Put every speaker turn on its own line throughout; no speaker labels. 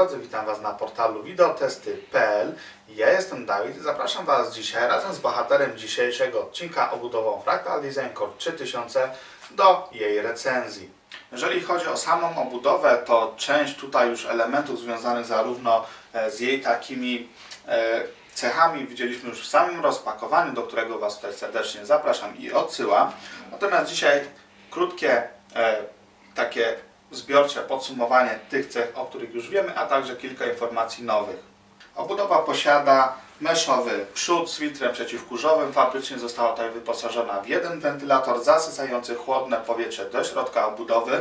drodzy, witam Was na portalu wideotesty.pl Ja jestem Dawid i zapraszam Was dzisiaj razem z bohaterem dzisiejszego odcinka obudową Fractal Design Core 3000 do jej recenzji. Jeżeli chodzi o samą obudowę, to część tutaj już elementów związanych zarówno e, z jej takimi e, cechami widzieliśmy już w samym rozpakowaniu, do którego Was tutaj serdecznie zapraszam i odsyłam. Natomiast dzisiaj krótkie e, takie zbiorcze podsumowanie tych cech, o których już wiemy, a także kilka informacji nowych. Obudowa posiada meszowy przód z filtrem przeciwkurzowym. Fabrycznie została tutaj wyposażona w jeden wentylator zasysający chłodne powietrze do środka obudowy.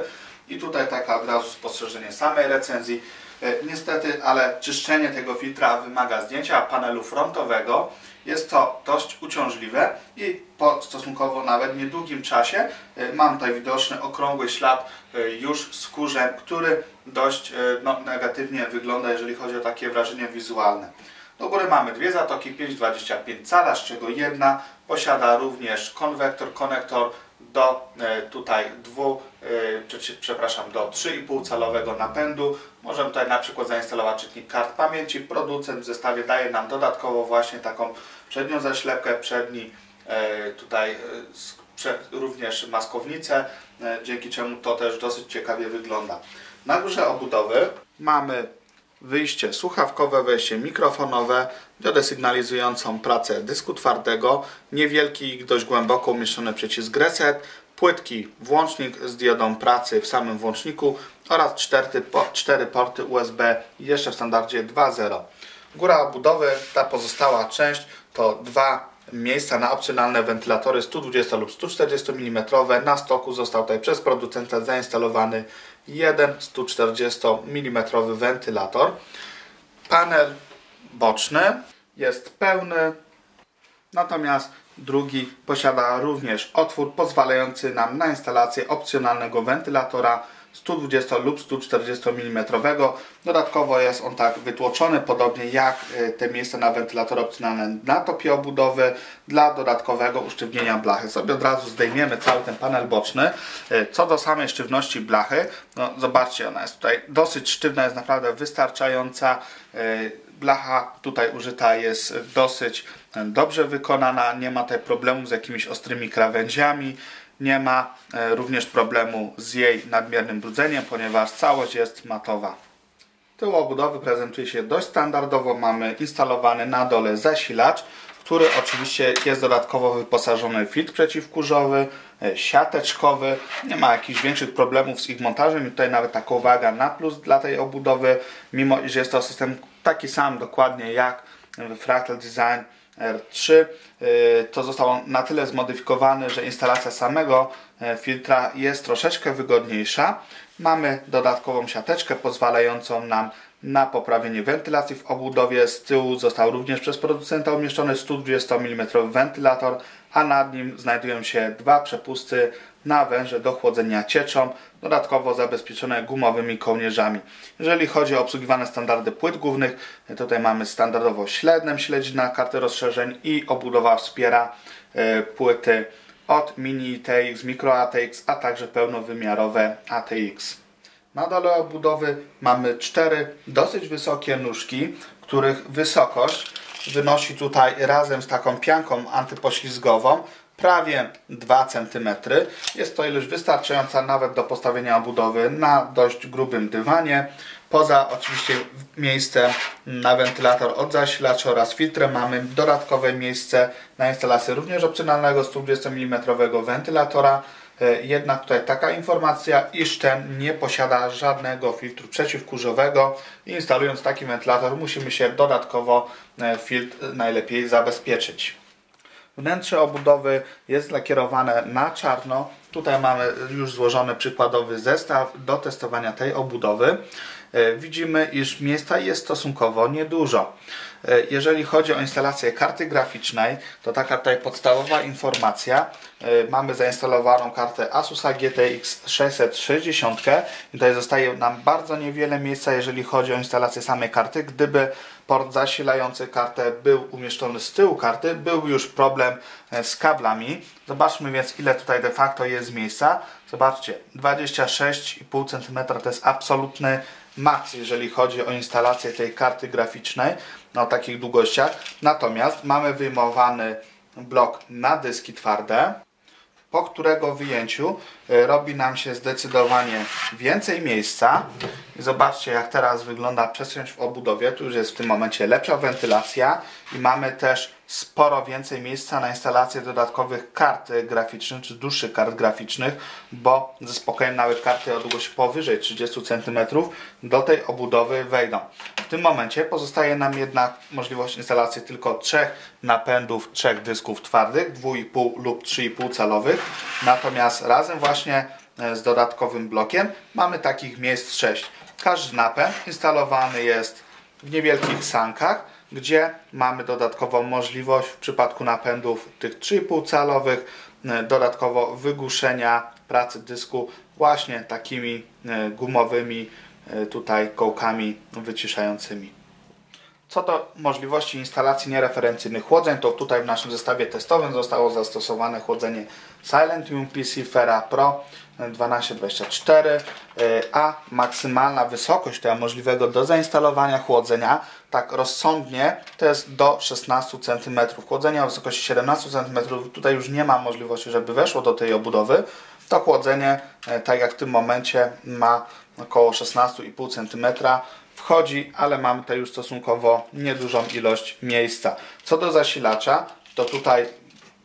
I tutaj taka od razu spostrzeżenie samej recenzji. E, niestety, ale czyszczenie tego filtra wymaga zdjęcia panelu frontowego. Jest to dość uciążliwe i po stosunkowo nawet niedługim czasie e, mam tutaj widoczny okrągły ślad e, już skórze, który dość no, negatywnie wygląda, jeżeli chodzi o takie wrażenie wizualne. Do góry mamy dwie zatoki 5,25 cala, z czego jedna posiada również konwektor, konektor do tutaj dwu, e, przepraszam, do 3,5 calowego napędu. Możemy tutaj na przykład zainstalować czytnik kart pamięci. Producent w zestawie daje nam dodatkowo właśnie taką przednią zaślepkę, przedni e, tutaj również maskownicę, dzięki czemu to też dosyć ciekawie wygląda. Na górze obudowy mamy wyjście słuchawkowe, wejście mikrofonowe, diodę sygnalizującą pracę dysku twardego, niewielki i dość głęboko umieszczony przycisk reset, płytki włącznik z diodą pracy w samym włączniku oraz cztery porty USB jeszcze w standardzie 2.0. Góra obudowy, ta pozostała część to dwa miejsca na opcjonalne wentylatory 120 lub 140 mm. Na stoku został tutaj przez producenta zainstalowany jeden 140 mm wentylator. Panel boczny jest pełny, natomiast drugi posiada również otwór pozwalający nam na instalację opcjonalnego wentylatora 120 lub 140 mm. Dodatkowo jest on tak wytłoczony, podobnie jak e, te miejsca na wentylator opcjonalne na topie obudowy dla dodatkowego usztywnienia blachy. Sobie od razu zdejmiemy cały ten panel boczny. E, co do samej sztywności blachy, no zobaczcie, ona jest tutaj dosyć sztywna, jest naprawdę wystarczająca. E, blacha tutaj użyta jest dosyć dobrze wykonana, nie ma tutaj problemu z jakimiś ostrymi krawędziami nie ma e, również problemu z jej nadmiernym brudzeniem, ponieważ całość jest matowa. Tył obudowy prezentuje się dość standardowo. Mamy instalowany na dole zasilacz, który oczywiście jest dodatkowo wyposażony w filtr przeciwkurzowy, e, siateczkowy. Nie ma jakichś większych problemów z ich montażem i tutaj nawet taka uwaga na plus dla tej obudowy, mimo iż jest to system taki sam dokładnie jak w Fractal Design R3 y, to został on na tyle zmodyfikowany, że instalacja samego e, filtra jest troszeczkę wygodniejsza. Mamy dodatkową siateczkę pozwalającą nam na poprawienie wentylacji w obudowie. Z tyłu został również przez producenta umieszczony 120 mm wentylator, a nad nim znajdują się dwa przepusty na węże do chłodzenia cieczą, dodatkowo zabezpieczone gumowymi kołnierzami. Jeżeli chodzi o obsługiwane standardy płyt głównych, tutaj mamy standardowo ślednem śledzina, karty rozszerzeń i obudowa wspiera e, płyty od mini ATX, micro ATX, a także pełnowymiarowe ATX. Na dole obudowy mamy cztery dosyć wysokie nóżki, których wysokość wynosi tutaj razem z taką pianką antypoślizgową prawie 2 cm. Jest to ilość wystarczająca nawet do postawienia obudowy na dość grubym dywanie. Poza oczywiście miejsce na wentylator od zasilacza oraz filtrem mamy dodatkowe miejsce na instalację również opcjonalnego 120 mm wentylatora. E, jednak tutaj taka informacja, iż ten nie posiada żadnego filtru przeciwkurzowego. Instalując taki wentylator musimy się dodatkowo e, filtr najlepiej zabezpieczyć. Wnętrze obudowy jest lakierowane na czarno. Tutaj mamy już złożony przykładowy zestaw do testowania tej obudowy. E, widzimy, iż miejsca jest stosunkowo niedużo. E, jeżeli chodzi o instalację karty graficznej, to taka tutaj podstawowa informacja. E, mamy zainstalowaną kartę Asusa GTX 660 i tutaj zostaje nam bardzo niewiele miejsca, jeżeli chodzi o instalację samej karty. Gdyby port zasilający kartę był umieszczony z tyłu karty, był już problem z kablami. Zobaczmy więc ile tutaj de facto jest miejsca. Zobaczcie, 26,5 cm to jest absolutny max, jeżeli chodzi o instalację tej karty graficznej na takich długościach. Natomiast mamy wyjmowany blok na dyski twarde, po którego wyjęciu y, robi nam się zdecydowanie więcej miejsca. Zobaczcie jak teraz wygląda przestrzeń w obudowie. Tu już jest w tym momencie lepsza wentylacja i mamy też sporo więcej miejsca na instalację dodatkowych kart graficznych czy dłuższych kart graficznych, bo ze spokojem nawet karty o długości powyżej 30 cm do tej obudowy wejdą. W tym momencie pozostaje nam jednak możliwość instalacji tylko trzech napędów, trzech dysków twardych, 2,5 lub 3,5 calowych. Natomiast razem właśnie e, z dodatkowym blokiem mamy takich miejsc 6. Każdy napęd instalowany jest w niewielkich sankach, gdzie mamy dodatkową możliwość w przypadku napędów tych 3,5 calowych e, dodatkowo wygłuszenia pracy dysku właśnie takimi e, gumowymi e, tutaj kołkami wyciszającymi. Co do możliwości instalacji niereferencyjnych chłodzeń, to tutaj w naszym zestawie testowym zostało zastosowane chłodzenie Silentium PC Fera Pro 1224, a maksymalna wysokość tego możliwego do zainstalowania chłodzenia, tak rozsądnie, to jest do 16 cm. Chłodzenie o wysokości 17 cm, tutaj już nie ma możliwości, żeby weszło do tej obudowy. To chłodzenie, e, tak jak w tym momencie, ma około 16,5 cm wchodzi, ale mamy tutaj już stosunkowo niedużą ilość miejsca. Co do zasilacza, to tutaj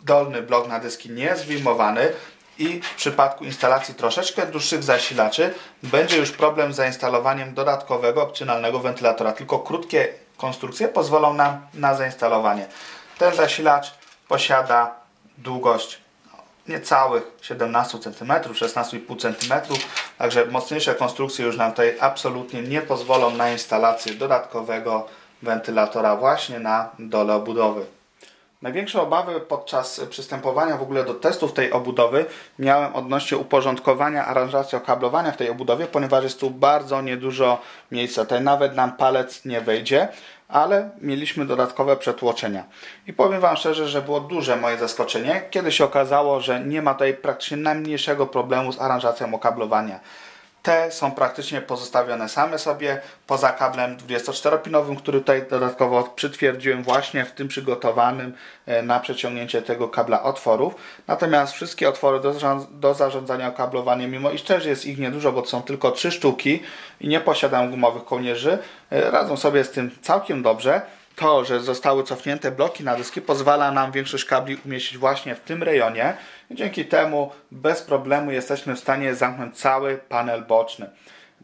dolny blok na dyski nie jest wyjmowany i w przypadku instalacji troszeczkę dłuższych zasilaczy będzie już problem z zainstalowaniem dodatkowego opcjonalnego wentylatora. Tylko krótkie konstrukcje pozwolą nam na zainstalowanie. Ten zasilacz posiada długość niecałych 17 cm, 16,5 cm, także mocniejsze konstrukcje już nam tutaj absolutnie nie pozwolą na instalację dodatkowego wentylatora właśnie na dole obudowy. Największe obawy podczas przystępowania w ogóle do testów tej obudowy miałem odnośnie uporządkowania aranżacji okablowania w tej obudowie, ponieważ jest tu bardzo niedużo miejsca. Tutaj nawet nam palec nie wejdzie ale mieliśmy dodatkowe przetłoczenia. I powiem Wam szczerze, że było duże moje zaskoczenie, kiedy się okazało, że nie ma tutaj praktycznie najmniejszego problemu z aranżacją okablowania. Te są praktycznie pozostawione same sobie, poza kablem 24-pinowym, który tutaj dodatkowo przytwierdziłem właśnie w tym przygotowanym e, na przeciągnięcie tego kabla otworów. Natomiast wszystkie otwory do, zarządzania okablowaniem, mimo iż też jest ich niedużo, bo to są tylko trzy sztuki i nie posiadam gumowych kołnierzy, e, radzą sobie z tym całkiem dobrze to, że zostały cofnięte bloki na dyski pozwala nam większość kabli umieścić właśnie w tym rejonie. Dzięki temu bez problemu jesteśmy w stanie zamknąć cały panel boczny.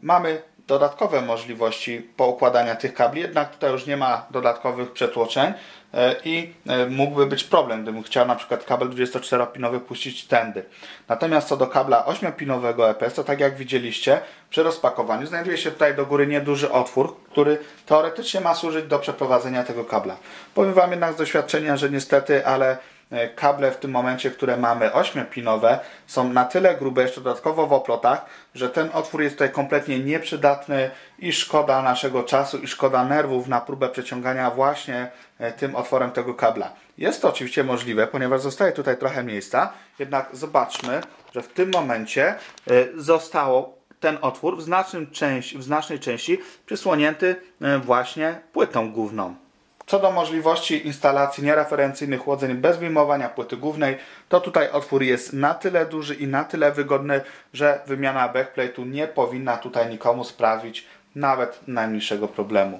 Mamy dodatkowe możliwości poukładania tych kabli, jednak tutaj już nie ma dodatkowych przetłoczeń e, i e, mógłby być problem, gdybym chciał na przykład kabel 24-pinowy puścić tędy. Natomiast co do kabla 8-pinowego EPS, to tak jak widzieliście, przy rozpakowaniu znajduje się tutaj do góry nieduży otwór, który teoretycznie ma służyć do przeprowadzenia tego kabla. Powiem Wam jednak z doświadczenia, że niestety, ale kable w tym momencie, które mamy 8-pinowe, są na tyle grube, jeszcze dodatkowo w oplotach, że ten otwór jest tutaj kompletnie nieprzydatny i szkoda naszego czasu i szkoda nerwów na próbę przeciągania właśnie e, tym otworem tego kabla. Jest to oczywiście możliwe, ponieważ zostaje tutaj trochę miejsca, jednak zobaczmy, że w tym momencie e, zostało ten otwór w, znacznym części, w znacznej części przysłonięty właśnie płytą główną. Co do możliwości instalacji niereferencyjnych chłodzeń bez wyjmowania płyty głównej, to tutaj otwór jest na tyle duży i na tyle wygodny, że wymiana backplate'u nie powinna tutaj nikomu sprawić nawet najmniejszego problemu.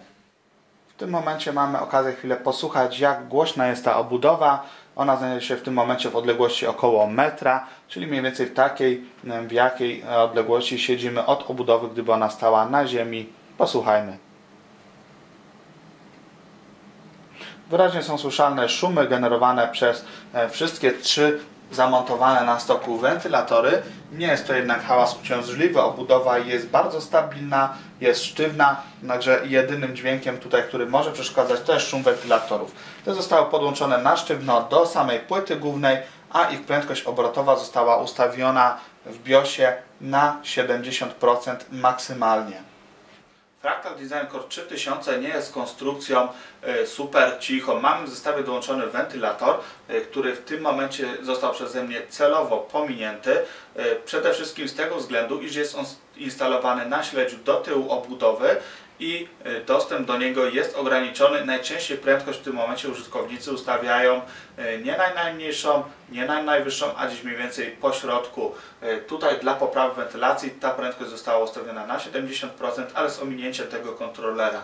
W tym momencie mamy okazję chwilę posłuchać jak głośna jest ta obudowa. Ona znajduje się w tym momencie w odległości około metra, czyli mniej więcej w takiej, w jakiej odległości siedzimy od obudowy, gdyby ona stała na ziemi. Posłuchajmy. Wyraźnie są słyszalne szumy generowane przez e, wszystkie trzy zamontowane na stoku wentylatory. Nie jest to jednak hałas uciążliwy, obudowa jest bardzo stabilna, jest sztywna, także jedynym dźwiękiem tutaj, który może przeszkadzać to jest szum wentylatorów. Te zostały podłączone na sztywno do samej płyty głównej, a ich prędkość obrotowa została ustawiona w BIOSie na 70% maksymalnie. Fractal Design Core 3000 nie jest konstrukcją e, super cichą. Mamy w zestawie dołączony wentylator, e, który w tym momencie został przeze mnie celowo pominięty. E, Przede wszystkim z tego względu, iż jest on instalowany na śledziu do tyłu obudowy i y, dostęp do niego jest ograniczony. Najczęściej prędkość w tym momencie użytkownicy ustawiają y, nie na najmniejszą, nie na najwyższą, a gdzieś mniej więcej po środku. Y, Tutaj dla poprawy wentylacji ta prędkość została ustawiona na 70%, ale z ominięciem tego kontrolera.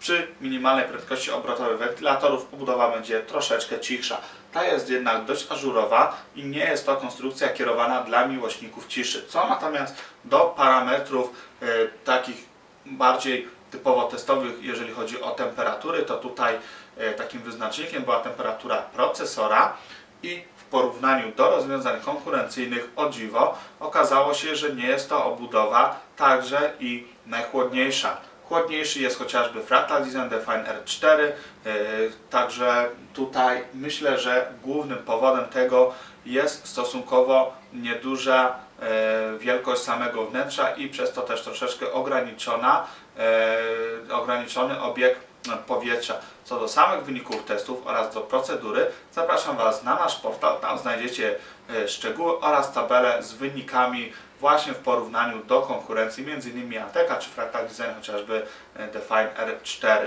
Przy minimalnej prędkości obrotowej wentylatorów obudowa będzie troszeczkę cichsza. Ta jest jednak dość ażurowa i nie jest to konstrukcja kierowana dla miłośników ciszy. Co natomiast do parametrów e, takich bardziej typowo testowych, jeżeli chodzi o temperatury, to tutaj e, takim wyznacznikiem była temperatura procesora i w porównaniu do rozwiązań konkurencyjnych o dziwo okazało się, że nie jest to obudowa także i najchłodniejsza. Chłodniejszy jest chociażby Fractal Design Define R4, e, także tutaj myślę, że głównym powodem tego jest stosunkowo nieduża e, wielkość samego wnętrza i przez to też troszeczkę ograniczona, ograniczony obieg powietrza. Co do samych wyników testów oraz do procedury, zapraszam Was na nasz portal. Tam znajdziecie e, szczegóły oraz tabelę z wynikami właśnie w porównaniu do konkurencji, m.in. Anteka czy Fractal Design, chociażby e, Define R4.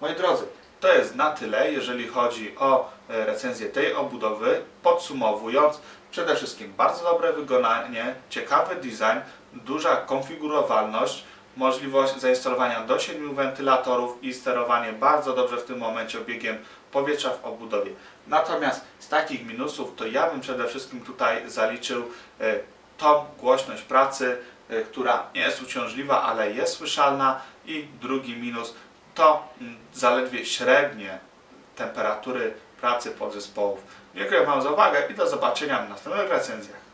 Moi drodzy, to jest na tyle, jeżeli chodzi o e, recenzję tej obudowy. Podsumowując, przede wszystkim bardzo dobre wykonanie, ciekawy design, duża konfigurowalność, możliwość zainstalowania do 7 wentylatorów i sterowanie bardzo dobrze w tym momencie obiegiem powietrza w obudowie. Natomiast z takich minusów to ja bym przede wszystkim tutaj zaliczył e, tą głośność pracy, e, która nie jest uciążliwa, ale jest słyszalna i drugi minus to mm, zaledwie średnie temperatury pracy podzespołów. Dziękuję Wam za uwagę i do zobaczenia w następnych recenzjach.